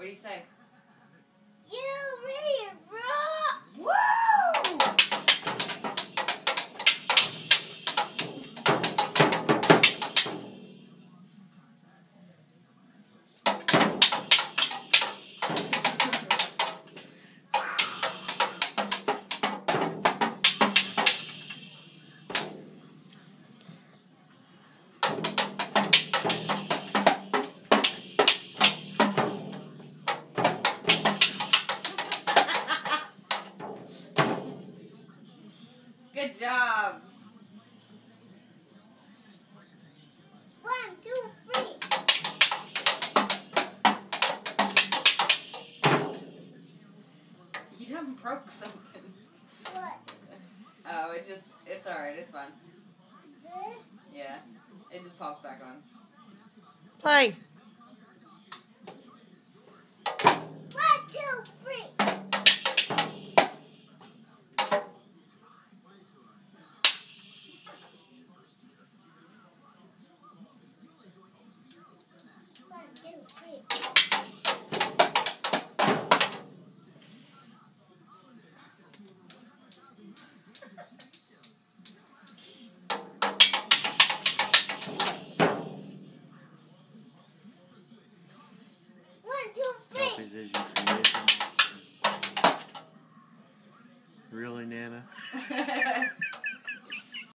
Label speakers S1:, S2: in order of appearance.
S1: What do you say? Job.
S2: One, two, three.
S1: You done broke something.
S2: What?
S1: Oh, it just, it's alright, it's fine.
S2: This?
S1: Yeah. It just pops back on.
S3: Play. Copies as you. Really, Nana?